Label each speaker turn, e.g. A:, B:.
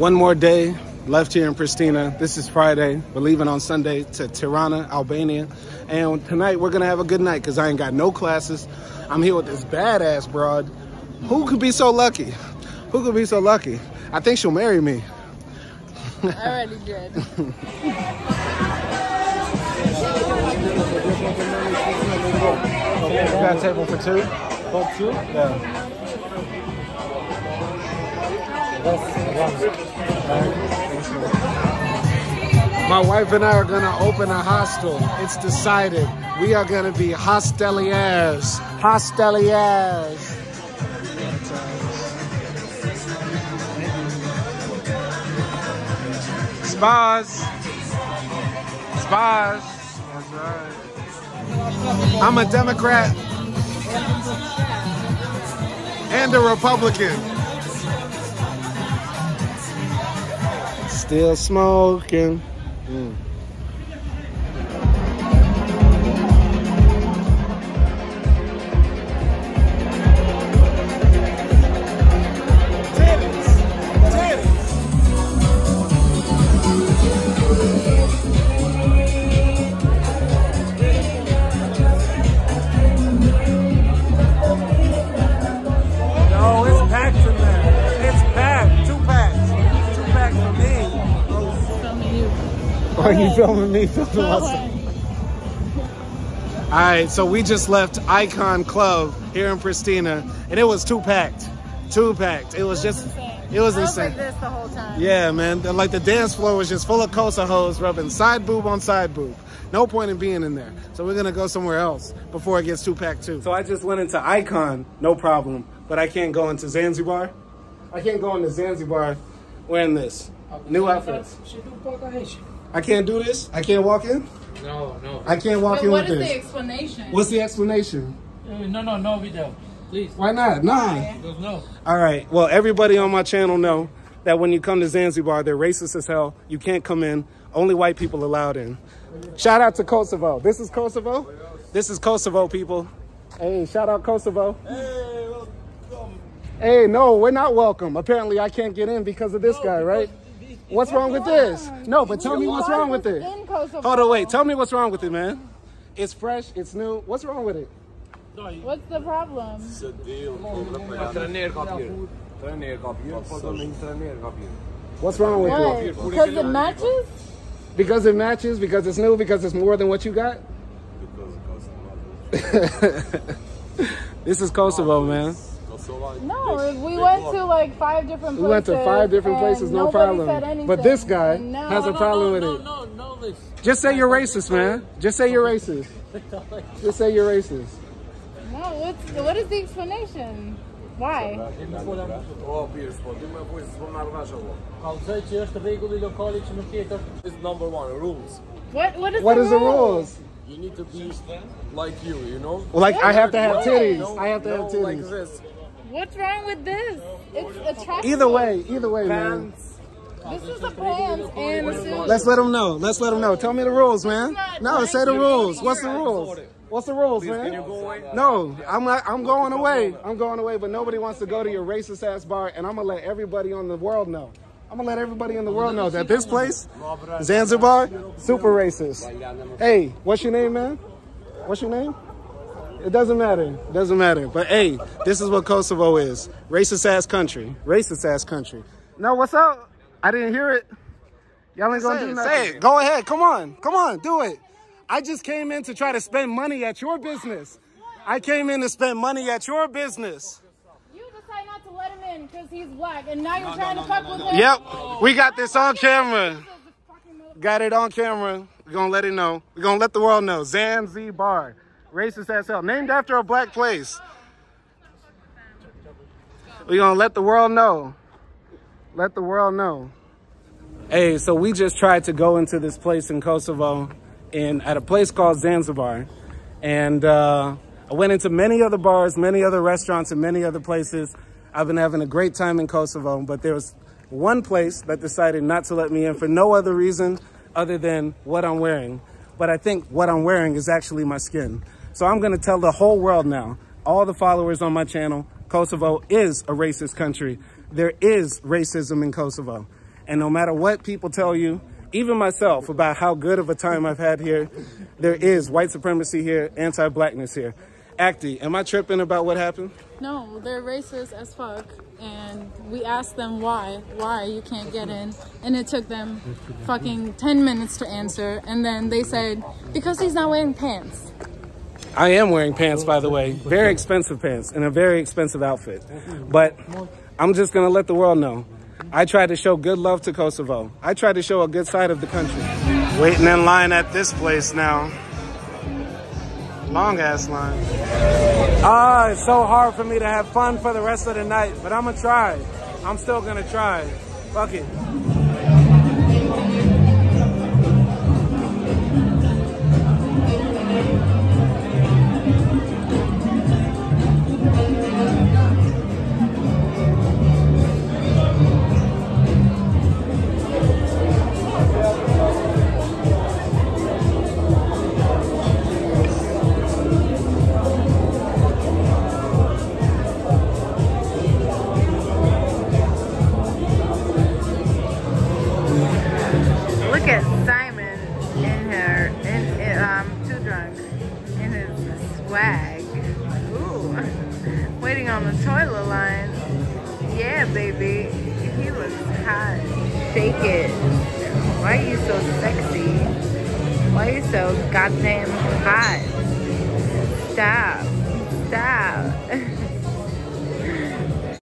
A: One more day left here in Pristina. This is Friday. We're leaving on Sunday to Tirana, Albania. And tonight we're gonna have a good night because I ain't got no classes. I'm here with this badass broad. Who could be so lucky? Who could be so lucky? I think she'll marry me.
B: I already did.
A: got a table for two?
C: For two?
A: Yeah. My wife and I are gonna open a hostel. It's decided. We are gonna be hosteliers. Hosteliers. Spas. Spas. I'm a Democrat and a Republican. Still smoking. Mm. Are you oh. filming me? Filming myself. All right, so we just left Icon Club here in Pristina, and it was two packed, two packed. It was just, it was
B: I was
A: insane.
B: like this the whole time.
A: Yeah, man. Like the dance floor was just full of Kosa hoes rubbing side boob on side boob. No point in being in there. So we're gonna go somewhere else before it gets too packed too. So I just went into Icon, no problem. But I can't go into Zanzibar. I can't go into Zanzibar wearing this. New outfits. I can't do this. I can't walk in.
D: No, no.
A: I can't walk
B: But
A: in
B: what
A: with
B: is
A: this.
B: the explanation?
A: What's the explanation?
D: Uh, no, no, no video. Please.
A: Why not? Nah.
D: There's no.
A: All right. Well, everybody on my channel know that when you come to Zanzibar, they're racist as hell. You can't come in. Only white people allowed in. Shout out to Kosovo. This is Kosovo. This is Kosovo, people. Hey, shout out Kosovo. Hey. welcome. Hey, no, we're not welcome. Apparently, I can't get in because of this guy, right? What's wrong with this? No, but tell me what's wrong with it. Hold on, wait. Tell me what's wrong with it, man. It's fresh. It's new. What's wrong with it?
B: What's the problem?
A: What's wrong with
B: What?
A: it?
B: Because it matches?
A: Because it matches. Because it's new. Because it's more than what you got. this is Kosovo, man.
B: No, we went to like five different places.
A: We went to five different places, no problem.
B: said.
A: But this guy
B: And now-
A: has a problem with
D: no,
A: it.
D: No, no, no, this.
A: Just say you're racist, man. Just say you're racist. Just say you're racist.
B: No, what's, what is the explanation? Why?
D: Kallëzoj që është rregulli lokali që nuk jetë
E: is number one rules.
B: What what is
A: What
B: the
A: is the rules?
E: You need to be like you, you know.
A: Well, like I have to have
B: Why?
A: titties. I have to have
E: no, like
A: titties.
E: this.
B: What's wrong with this? It's attractive.
A: Either way, either way, man.
B: This is a pants and a suit.
A: Let's let them know. Let's let them know. Tell me the rules, man. No, say the rules. What's the rules? What's the rules, man? No, I'm not, I'm going away. I'm going away, but nobody wants to go to your racist ass bar, and I'm gonna let everybody on the world know. I'm gonna let everybody in the world know that this place, Zanzibar, super racist. Hey, what's your name, man? What's your name? It doesn't matter. It doesn't matter. But hey, this is what Kosovo is. Racist ass country. Racist ass country. No, what's up? I didn't hear it. Y'all ain't gonna do nothing. Say it. Go ahead. Come on. Come on. Do it. I just came in to try to spend money at your business. I came in to spend money at your business.
B: You decide not to let him in because he's black, and now you're trying to fuck with him.
A: Yep. We got this on camera. Got it on camera. We're gonna let it know. We're gonna let the world know. Zanzibar. Racist as hell. Named after a black place. We're gonna let the world know. Let the world know. Hey, so we just tried to go into this place in Kosovo in at a place called Zanzibar. And uh, I went into many other bars, many other restaurants, and many other places. I've been having a great time in Kosovo, but there was one place that decided not to let me in for no other reason other than what I'm wearing. But I think what I'm wearing is actually my skin. So I'm gonna tell the whole world now, all the followers on my channel, Kosovo is a racist country. There is racism in Kosovo. And no matter what people tell you, even myself, about how good of a time I've had here, there is white supremacy here, anti-blackness here. Acty, am I tripping about what happened?
B: No, they're racist as fuck. And we asked them why, why you can't get in. And it took them fucking 10 minutes to answer. And then they said, because he's not wearing pants.
A: I am wearing pants, by the way. Very expensive pants and a very expensive outfit. But I'm just going to let the world know. I tried to show good love to Kosovo. I tried to show a good side of the country. Waiting in line at this place now. Long ass line. Ah, it's so hard for me to have fun for the rest of the night, but I'm gonna try. I'm still gonna try. Fuck it.
F: Look at Simon in her, in, in um, too drunk, in his swag. Ooh, waiting on the toilet line. Yeah, baby, he looks hot. Shake it. Why are you so sexy? Why are you so goddamn hot? Stop. Stop.